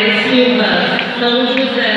apresenta Isabelle